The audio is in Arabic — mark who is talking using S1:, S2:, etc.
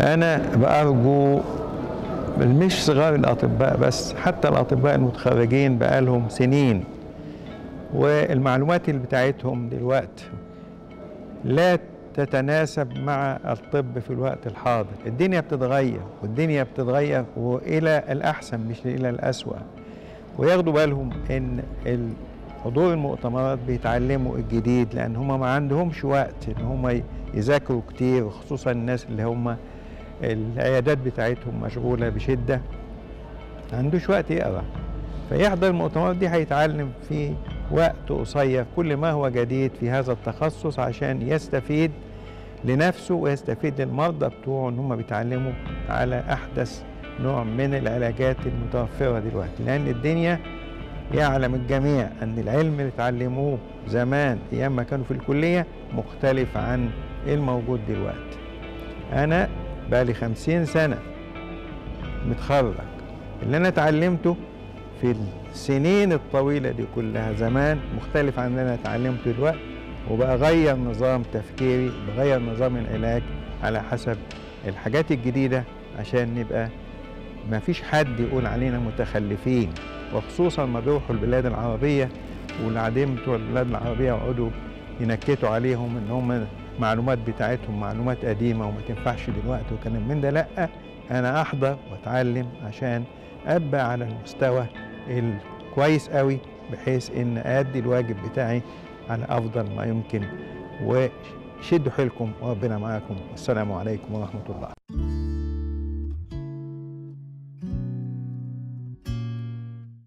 S1: أنا بأرجو مش صغار الأطباء بس حتى الأطباء المتخرجين بقالهم سنين. والمعلومات اللي بتاعتهم دلوقتي لا تتناسب مع الطب في الوقت الحاضر. الدنيا بتتغير والدنيا بتتغير وإلى الأحسن مش إلى الأسوأ. وياخدوا بالهم إن حضور المؤتمرات بيتعلموا الجديد لأن هم ما عندهمش وقت إن هم يذاكروا كتير وخصوصا الناس اللي هم العيادات بتاعتهم مشغولة بشدة. ما عندوش وقت يقرأ. فيحضر المؤتمرات دي هيتعلم في وقت قصير كل ما هو جديد في هذا التخصص عشان يستفيد لنفسه ويستفيد للمرضى بتوعه إن هم بيتعلموا على أحدث نوع من العلاجات المتوفرة دلوقتي. لأن الدنيا يعلم الجميع إن العلم اللي اتعلموه زمان أيام ما كانوا في الكلية مختلف عن الموجود دلوقتي. أنا بقالي خمسين سنة متخرج. اللي أنا اتعلمته في السنين الطويلة دي كلها زمان مختلف عن اللي أنا اتعلمته دلوقتي وبغير نظام تفكيري بغير نظام العلاج على حسب الحاجات الجديدة عشان نبقى ما فيش حد يقول علينا متخلفين. وخصوصا ما بيروحوا البلاد العربية والعادين بتوع البلاد العربية يقعدوا ينكتوا عليهم إن هم المعلومات بتاعتهم معلومات قديمة وما تنفعش دلوقتي وكلام من ده لأ أنا أحضر وأتعلم عشان أبقى على المستوى الكويس قوي بحيث إن أدي الواجب بتاعي على أفضل ما يمكن وشدوا حيلكم وربنا معاكم. والسلام عليكم ورحمة الله.